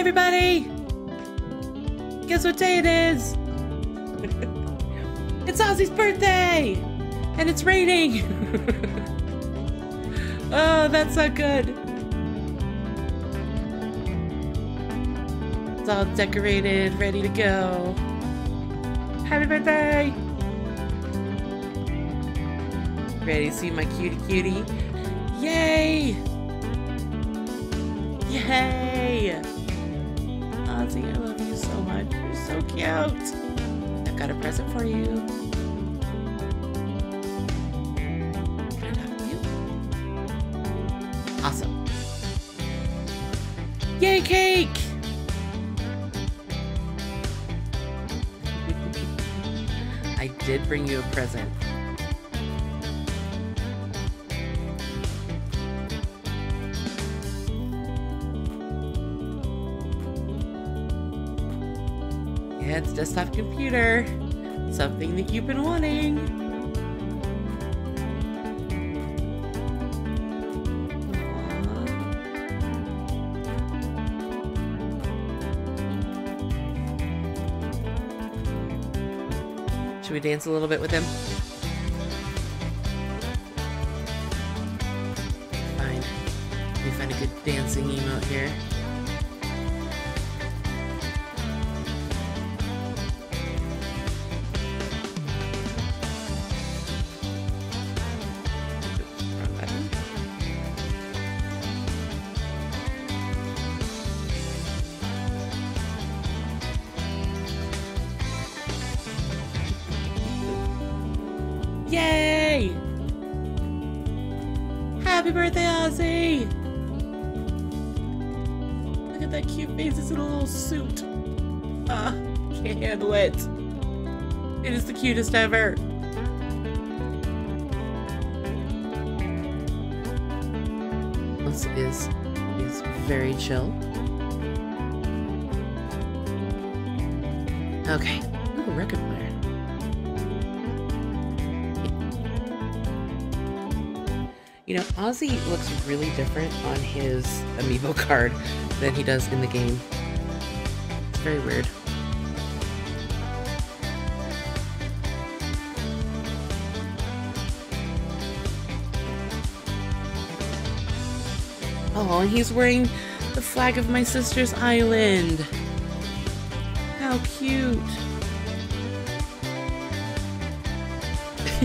everybody! Guess what day it is? it's Ozzie's birthday! And it's raining! oh, that's not good. It's all decorated, ready to go. Happy birthday! Ready to see my cutie cutie? Yay! Yay! I love you so much. You're so cute. I've got a present for you. I you? Awesome. Yay, cake! I did bring you a present. Desktop computer. Something that you've been wanting. Should we dance a little bit with him? Fine. Me find a good dancing emote here. Happy birthday, Ozzie! Look at that cute face. It's in a little suit. Ah, can't handle it. It is the cutest ever. This is is very chill. Okay. Ooh, record player. You know, Ozzie looks really different on his amiibo card than he does in the game. It's very weird. Oh, and he's wearing the flag of my sister's island. How cute.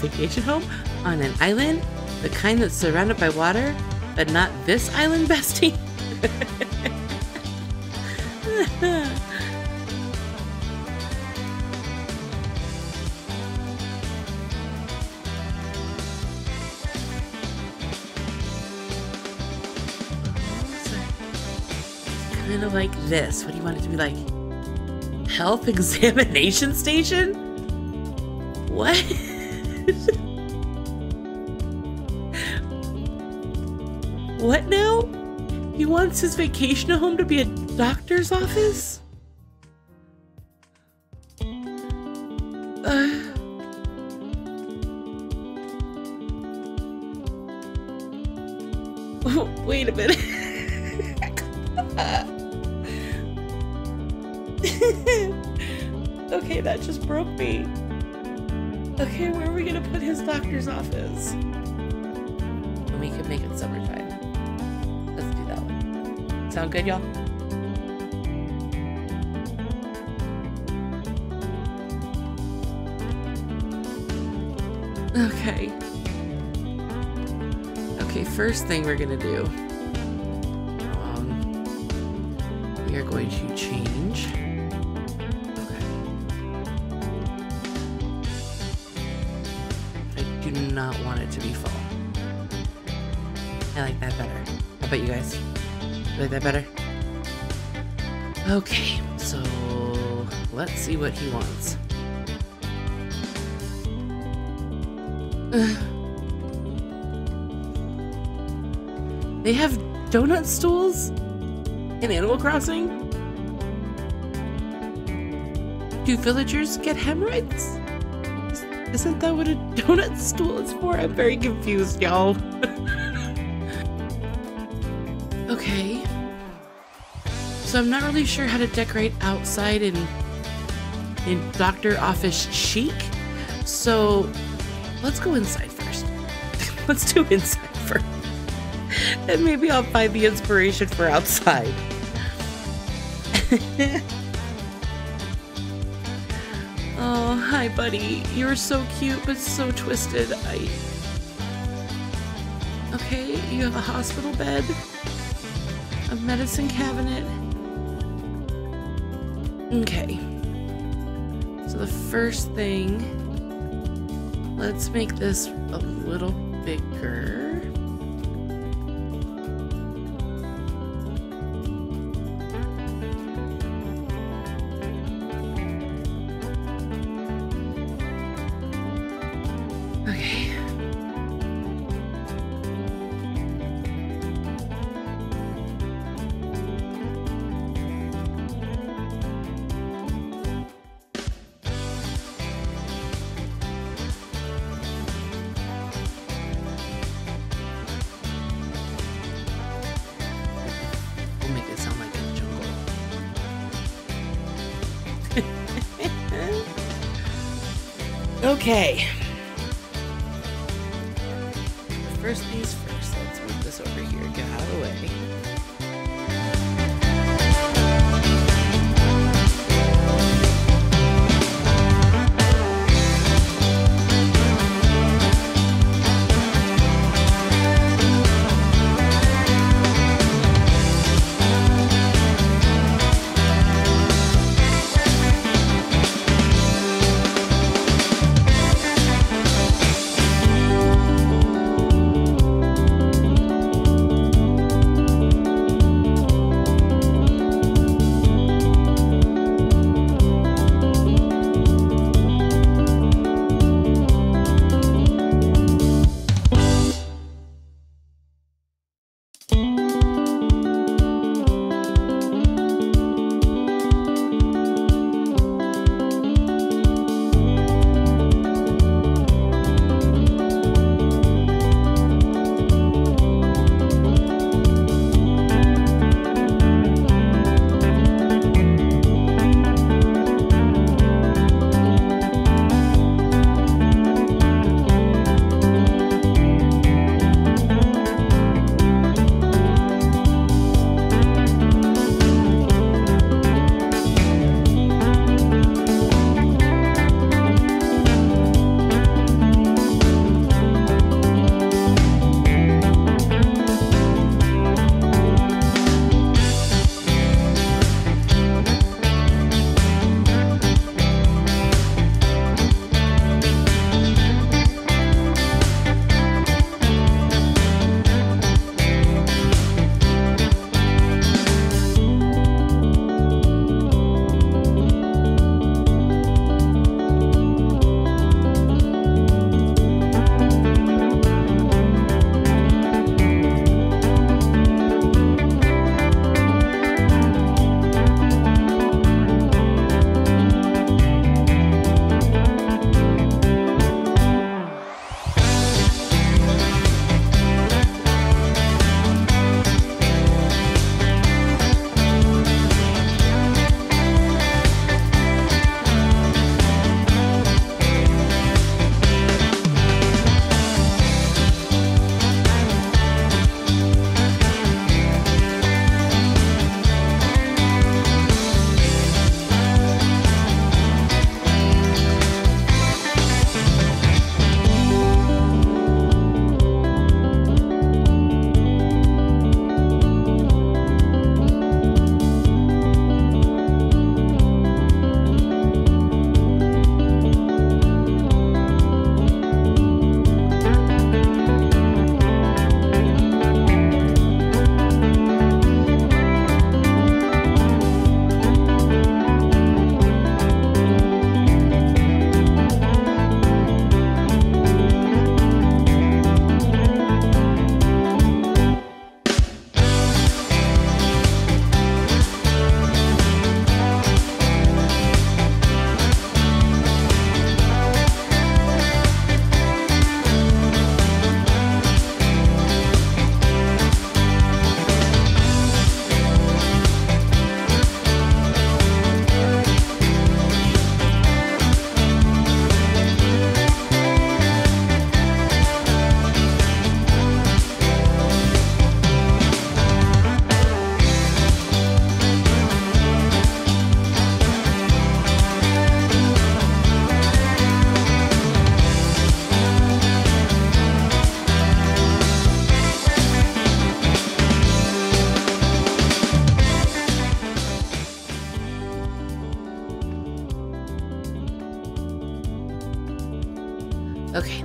Vacation home on an island? The kind that's surrounded by water, but not this island, bestie? kind of like this. What do you want it to be like? Health examination station? What? what now? He wants his vacation home to be a doctor's office? Uh, wait a minute. okay, that just broke me. Okay, where are we gonna put his doctor's office? And we can make it summertime. Sound good, y'all? Okay. Okay, first thing we're gonna do. Um, we are going to change. Okay. I do not want it to be fall. I like that better. How about you guys? Like that better? Okay, so let's see what he wants. They have donut stools in Animal Crossing? Do villagers get hemorrhoids? Isn't that what a donut stool is for? I'm very confused, y'all. okay. So I'm not really sure how to decorate outside in in doctor office chic. So let's go inside first. let's do inside first. and maybe I'll find the inspiration for outside. oh, hi, buddy. You're so cute, but so twisted. I. Okay, you have a hospital bed, medicine cabinet. Okay. So the first thing, let's make this a little bigger. Okay. First things first, let's move this over here, get out of the way.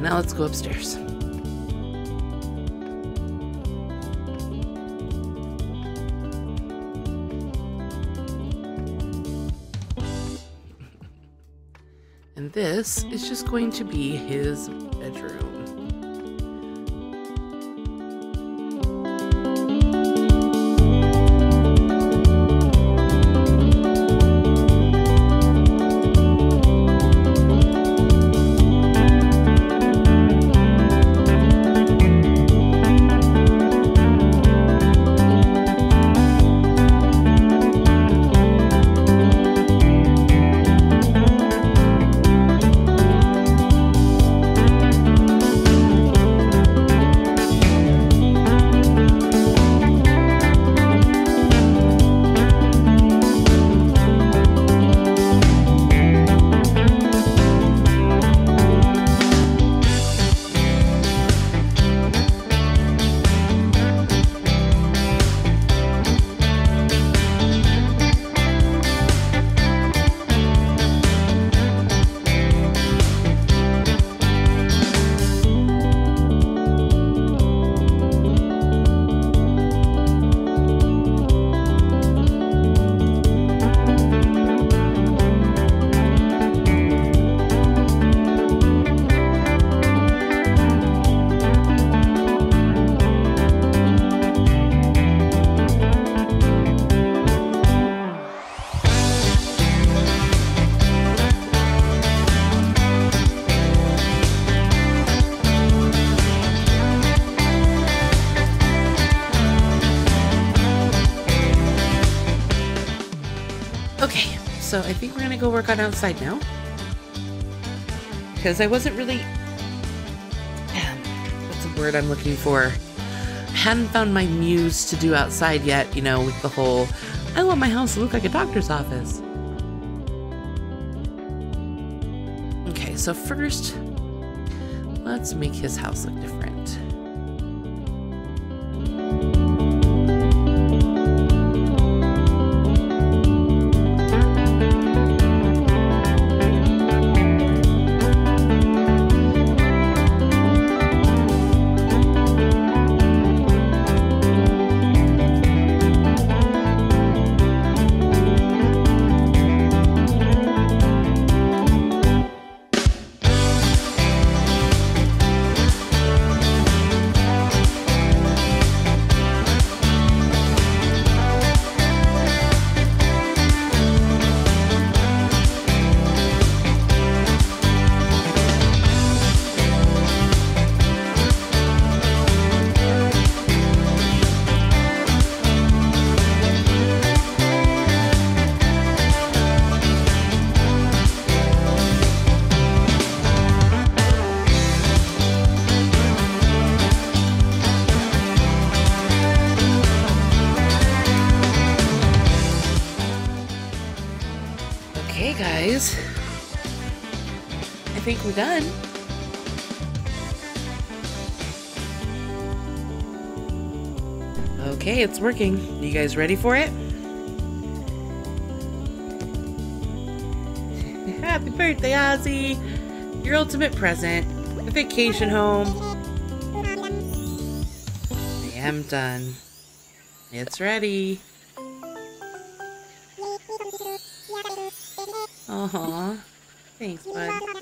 Now let's go upstairs. And this is just going to be his so I think we're gonna go work on outside now. Because I wasn't really. What's the word I'm looking for? I Hadn't found my muse to do outside yet, you know, with the whole I want my house to look like a doctor's office. Okay, so first, let's make his house look different. Okay, it's working. You guys ready for it? Happy birthday, Ozzie! Your ultimate present, a vacation home. I am done. It's ready. Aw, thanks, bud.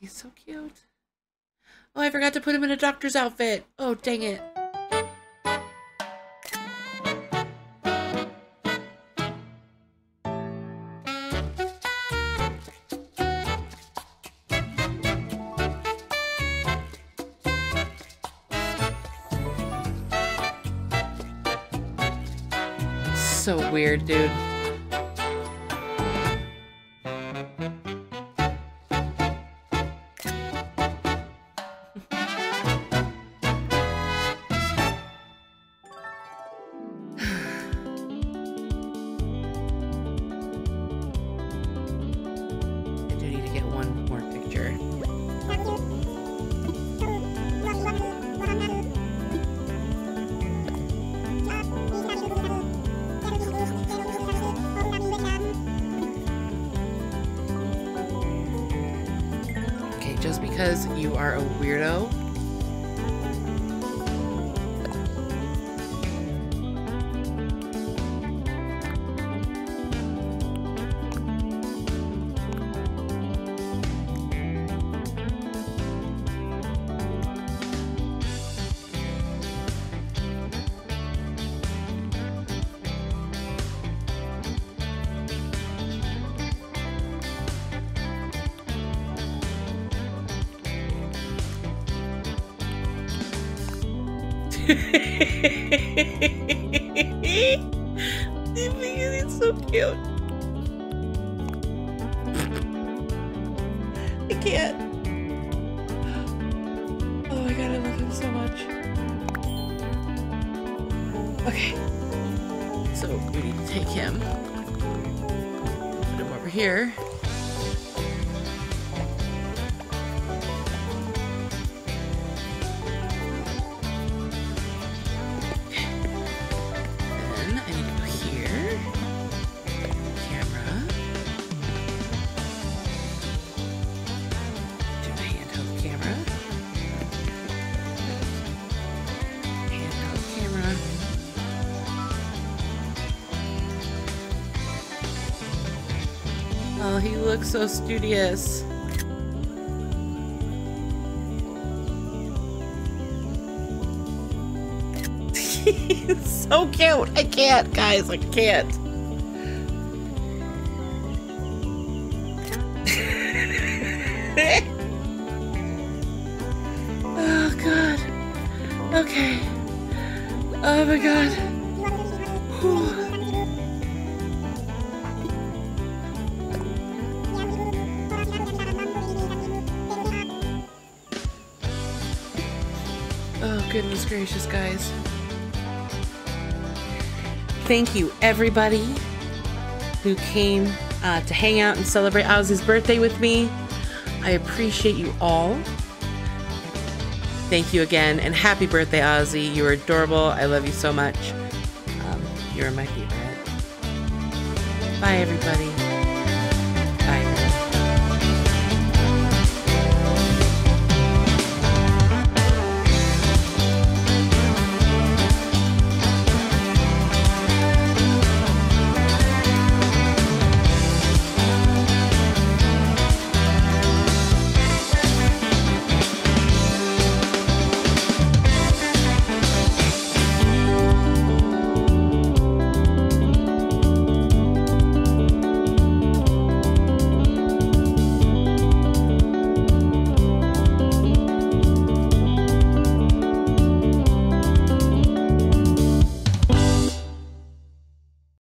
He's so cute. Oh, I forgot to put him in a doctor's outfit. Oh, dang it. So weird, dude. Because you are a weirdo. It's so cute. I can't. Oh my god, I love him so much. Okay. So we need to take him. Put him over here. Oh, he looks so studious. He's so cute. I can't, guys. I can't. Goodness gracious, guys. Thank you, everybody who came uh, to hang out and celebrate Ozzie's birthday with me. I appreciate you all. Thank you again, and happy birthday, Ozzie. You are adorable. I love you so much. Um, you're my favorite. Bye, everybody.